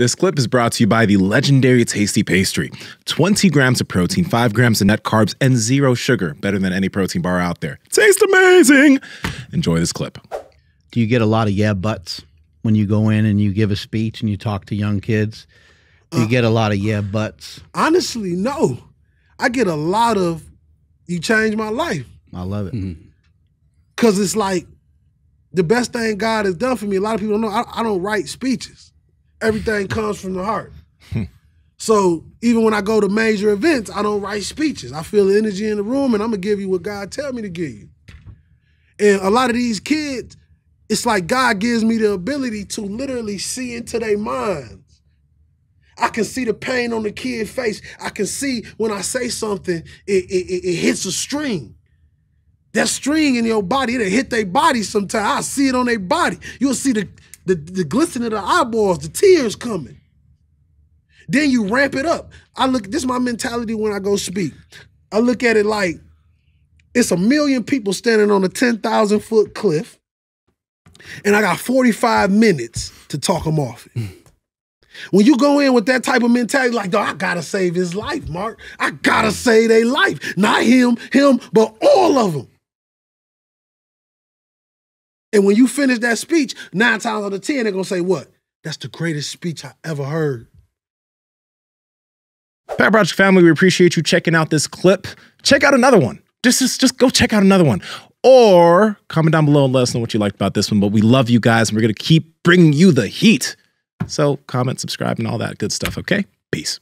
This clip is brought to you by the legendary Tasty Pastry. 20 grams of protein, 5 grams of net carbs, and zero sugar. Better than any protein bar out there. Tastes amazing. Enjoy this clip. Do you get a lot of yeah buts when you go in and you give a speech and you talk to young kids? Do you uh, get a lot of yeah buts? Honestly, no. I get a lot of you changed my life. I love it. Mm-hmm. Cause it's like the best thing God has done for me. A lot of people don't know I, I don't write speeches. Everything comes from the heart. so even when I go to major events, I don't write speeches. I feel the energy in the room, and I'm gonna give you what God tell me to give you. And a lot of these kids, it's like God gives me the ability to literally see into their minds. I can see the pain on the kid's face. I can see when I say something, it, it, it- it hits a string. That string in your body, it'll hit their body sometime. I see it on their body. You'll see the, the, the glistening of the eyeballs, the tears coming. Then you ramp it up. I look, this is my mentality when I go speak. I look at it like it's a million people standing on a 10,000 foot cliff, and I got 45 minutes to talk them off it. Hmm. When you go in with that type of mentality, like, I gotta save his life, Mark. I gotta save their life. Not him, him, but all of them. And when you finish that speech, nine times out of ten, they're gonna say, What? That's the greatest speech I ever heard. Power Project family, we appreciate you checking out this clip. Check out another one. Just, just, just go check out another one. Or comment down below and let us know what you liked about this one. But we love you guys and we're going to keep bringing you the heat. So comment, subscribe, and all that good stuff, okay? Peace.